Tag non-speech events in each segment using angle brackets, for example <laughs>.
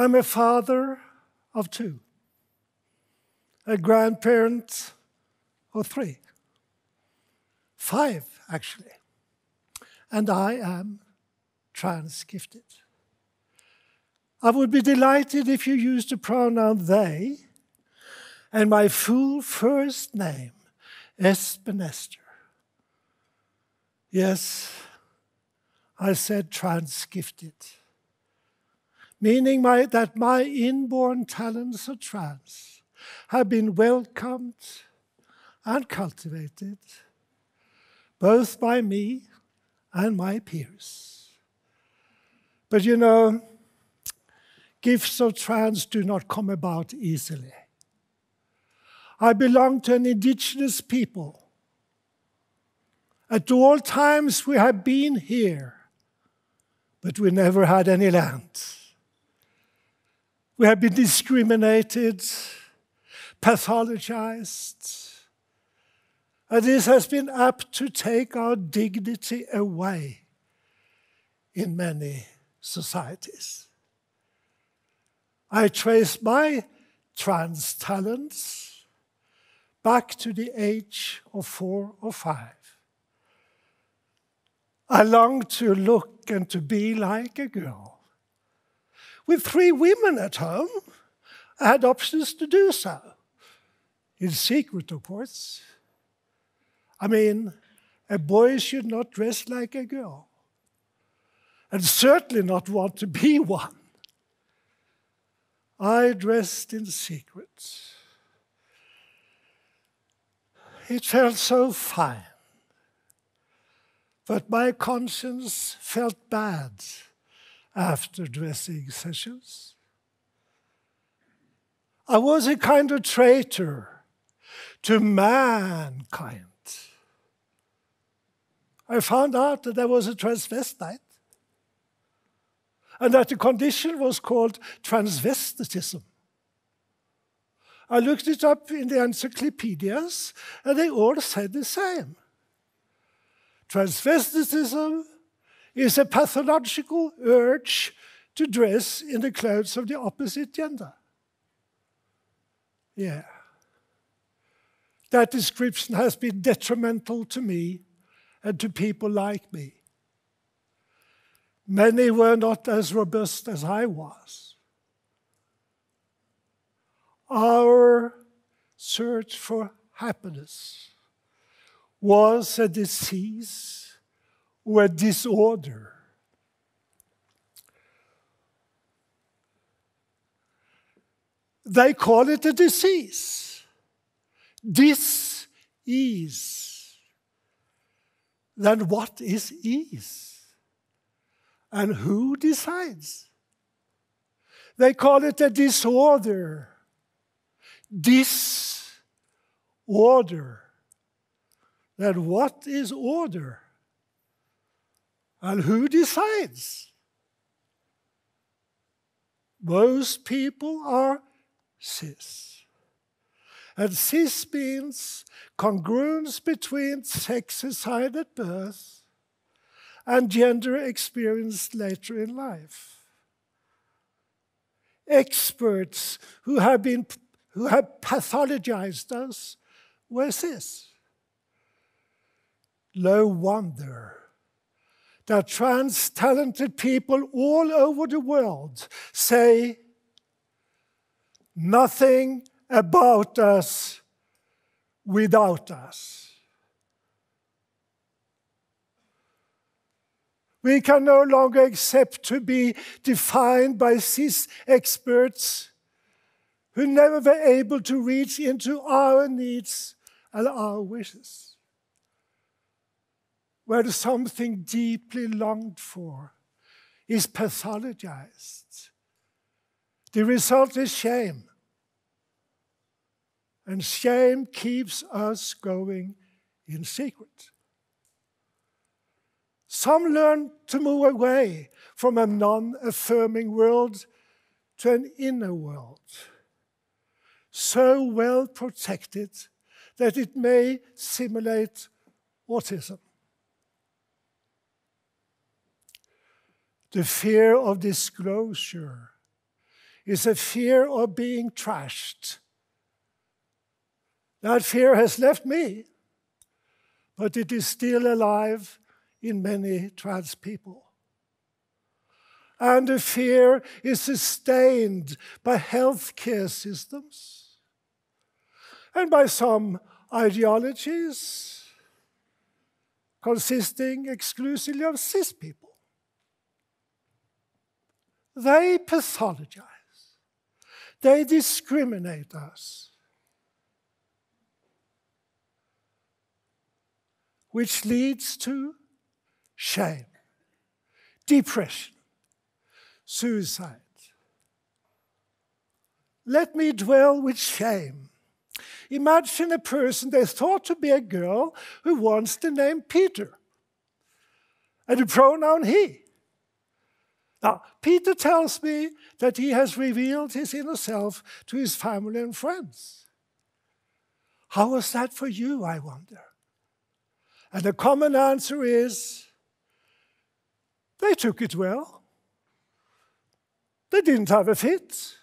I'm a father of two, a grandparent of three, five actually, and I am trans gifted. I would be delighted if you used the pronoun they and my full first name, Esben Esther. Yes, I said trans gifted, meaning my, that my inborn talents of trance have been welcomed and cultivated both by me and my peers. But you know, gifts of trance do not come about easily. I belong to an indigenous people. At all times we have been here, but we never had any land. We have been discriminated, pathologized, and this has been apt to take our dignity away in many societies. I trace my trans talents back to the age of four or five. I long to look and to be like a girl. With three women at home, I had options to do so. In secret, of course. I mean, a boy should not dress like a girl, and certainly not want to be <laughs> one. I dressed in secret. It felt so fine. But my conscience felt bad after dressing sessions. I was a kind of traitor to mankind. I found out that I was a transvestite and that the condition was called transvestitism. I looked it up in the encyclopedias, and they all said the same. Transvestitism is a pathological urge to dress in the clothes of the opposite gender. Yeah. That description has been detrimental to me and to people like me. Many were not as robust as I was. Our search for happiness was a disease a disorder. They call it a disease. This ease. Then what is ease? And who decides? They call it a disorder. Disorder. Then what is order? And who decides? Most people are cis. And cis means congruence between sex assigned at birth and gender experienced later in life. Experts who have, been, who have pathologized us were this. No wonder that trans talented people all over the world say nothing about us without us. We can no longer accept to be defined by cis experts who never were able to reach into our needs and our wishes. Where something deeply longed for is pathologized. The result is shame. And shame keeps us going in secret. Some learn to move away from a non affirming world to an inner world, so well protected that it may simulate autism. The fear of disclosure is a fear of being trashed. That fear has left me, but it is still alive in many trans people. And the fear is sustained by healthcare systems and by some ideologies consisting exclusively of cis people. They pathologize. They discriminate us. Which leads to shame, depression, suicide. Let me dwell with shame. Imagine a person they thought to be a girl who wants the name Peter and the pronoun he. Now, Peter tells me that he has revealed his inner self to his family and friends. How was that for you, I wonder? And the common answer is they took it well. They didn't have a fit.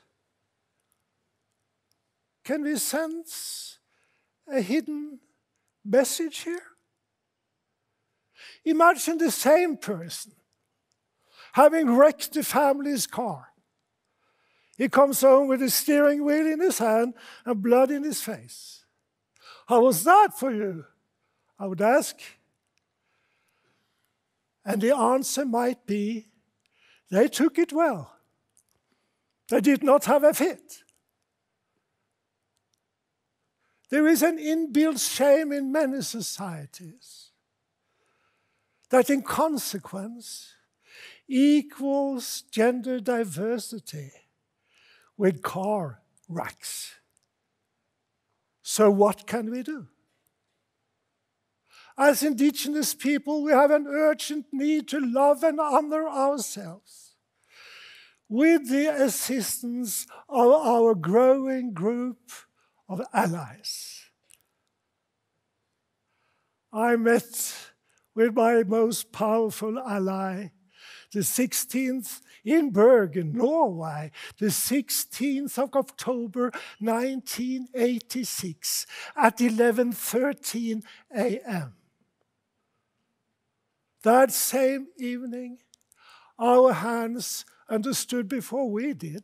Can we sense a hidden message here? Imagine the same person having wrecked the family's car. He comes home with the steering wheel in his hand and blood in his face. How was that for you? I would ask. And the answer might be they took it well. They did not have a fit. There is an inbuilt shame in many societies that, in consequence, equals gender diversity with car wrecks. So, what can we do? As indigenous people, we have an urgent need to love and honor ourselves with the assistance of our growing group of allies. I met with my most powerful ally the 16th in Bergen, Norway, the 16th of October 1986 at 11:13 a.m. That same evening, our hands understood before we did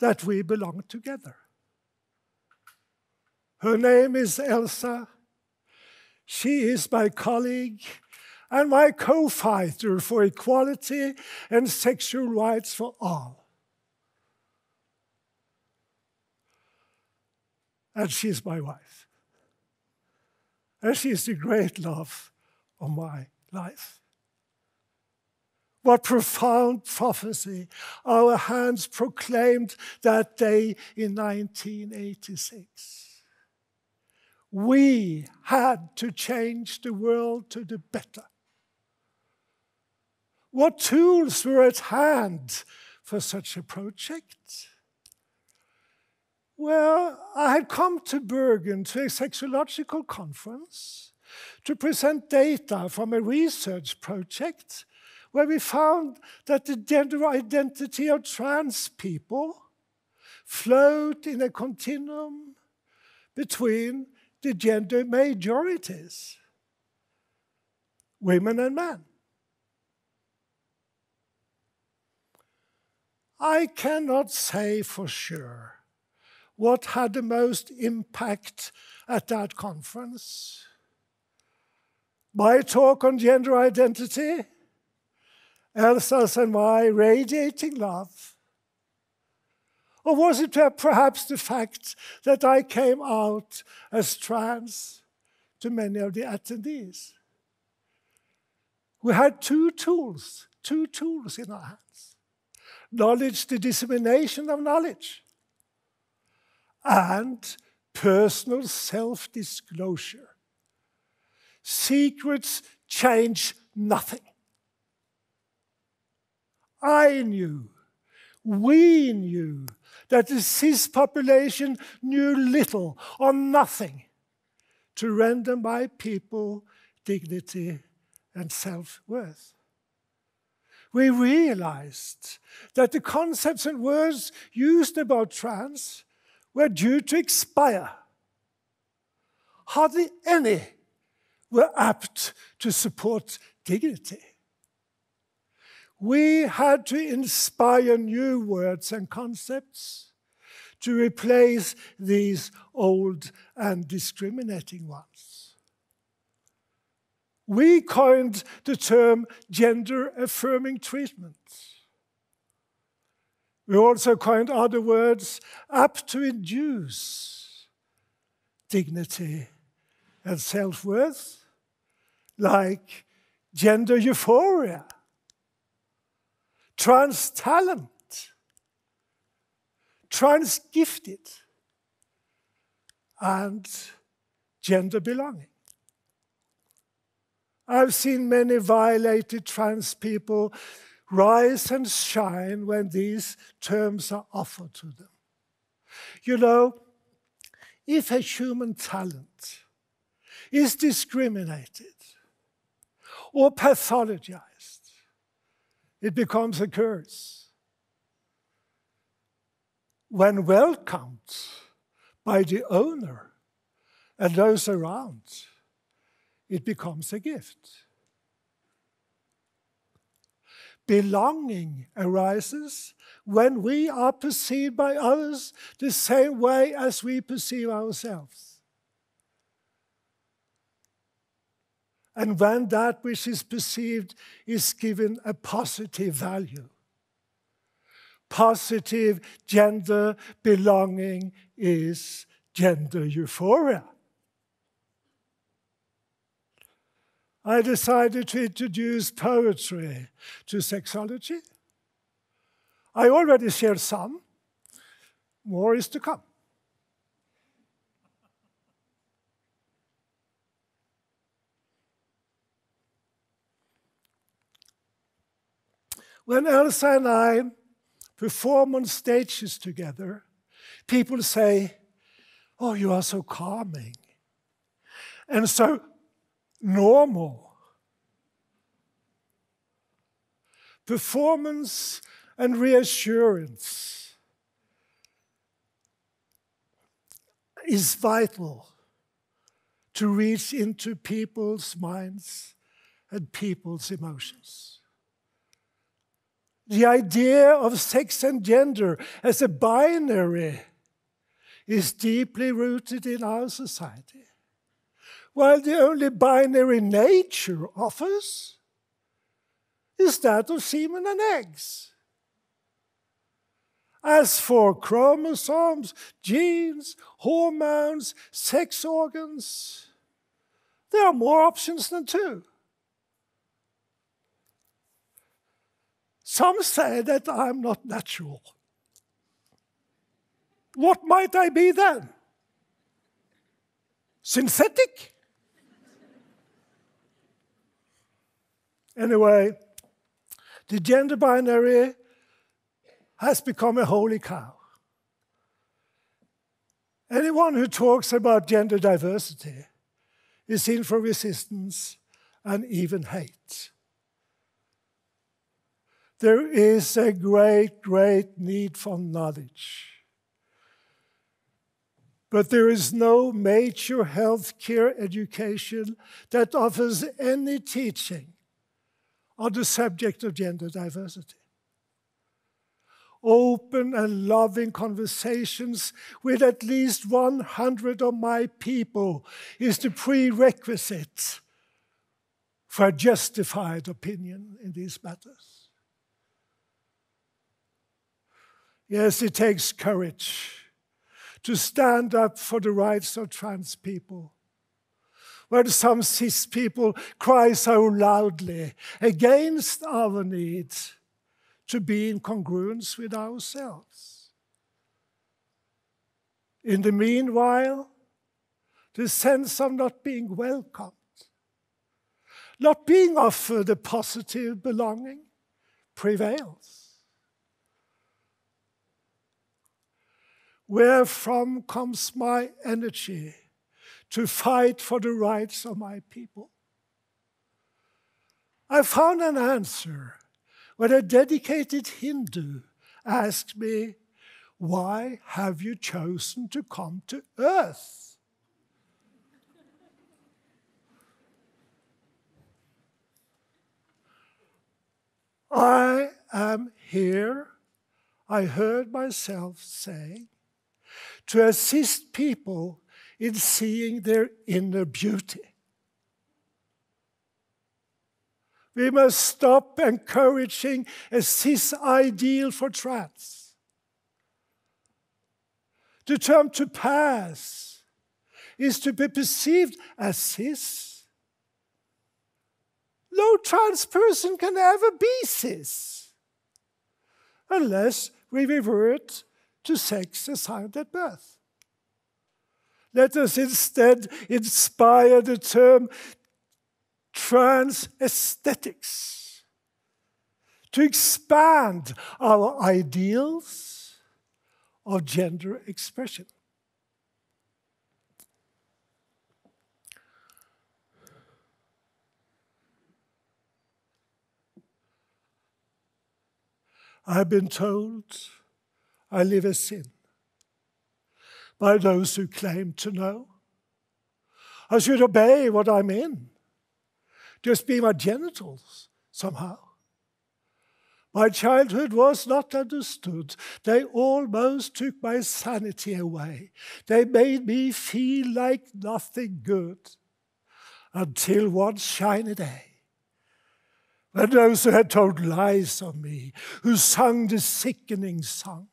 that we belonged together. Her name is Elsa. She is my colleague and my co fighter for equality and sexual rights for all. And she's my wife. And she's the great love of my life. What profound prophecy our hands proclaimed that day in 1986. We had to change the world to the better. What tools were at hand for such a project? Well, I had come to Bergen to a sexological conference to present data from a research project where we found that the gender identity of trans people flowed in a continuum between the gender majorities, women and men. I cannot say for sure what had the most impact at that conference. My talk on gender identity, Elsa's and my radiating love? Or was it perhaps the fact that I came out as trans to many of the attendees? We had two tools, two tools in our hands knowledge, the dissemination of knowledge, and personal self disclosure. Secrets change nothing. I knew, we knew, that the cis population knew little or nothing to render my people dignity and self worth. We realized that the concepts and words used about trans were due to expire. Hardly any were apt to support dignity. We had to inspire new words and concepts to replace these old and discriminating ones. We coined the term gender affirming treatment. We also coined other words apt to induce dignity and self worth, like gender euphoria, trans talent, trans gifted, and gender belonging. I've seen many violated trans people rise and shine when these terms are offered to them. You know, if a human talent is discriminated or pathologized, it becomes a curse. When welcomed by the owner and those around, it becomes a gift. Belonging arises when we are perceived by others the same way as we perceive ourselves. And when that which is perceived is given a positive value. Positive gender belonging is gender euphoria. I decided to introduce poetry to sexology. I already shared some, more is to come. When Elsa and I perform on stages together, people say, Oh, you are so calming. And so normal. Performance and reassurance is vital to reach into people's minds and people's emotions. The idea of sex and gender as a binary is deeply rooted in our society while the only binary nature offers is that of semen and eggs. As for chromosomes, genes, hormones, sex organs, there are more options than two. Some say that I'm not natural. What might I be then? Synthetic? Anyway, the gender binary has become a holy cow. Anyone who talks about gender diversity is seen for resistance and even hate. There is a great, great need for knowledge. But there is no major healthcare education that offers any teaching on the subject of gender diversity. Open and loving conversations with at least 100 of my people is the prerequisite for a justified opinion in these matters. Yes, it takes courage to stand up for the rights of trans people where some cis people cry so loudly against our need to be in congruence with ourselves. In the meanwhile, the sense of not being welcomed, not being offered a positive belonging, prevails. Where from comes my energy? To fight for the rights of my people. I found an answer when a dedicated Hindu asked me, Why have you chosen to come to earth? I am here, I heard myself say, to assist people in seeing their inner beauty. We must stop encouraging a cis ideal for trans. The term to pass is to be perceived as cis. No trans person can ever be cis unless we revert to sex assigned at birth. Let us instead inspire the term trans aesthetics to expand our ideals of gender expression. I've been told I live as sin by those who claim to know. I should obey what I'm in, just be my genitals somehow. My childhood was not understood. They almost took my sanity away. They made me feel like nothing good until one shiny day when those who had told lies on me, who sung the sickening song,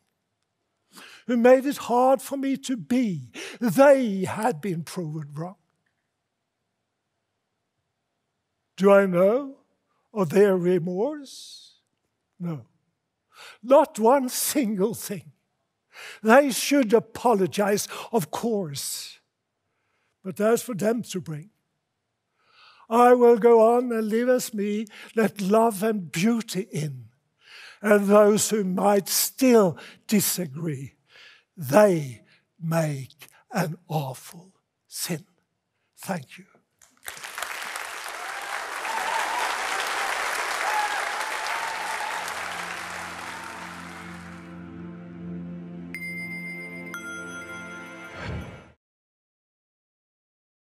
who made it hard for me to be, they had been proven wrong. Do I know of their remorse? No. Not one single thing. They should apologize, of course, but that's for them to bring. I will go on and live as me, let love and beauty in. And those who might still disagree, they make an awful sin. Thank you.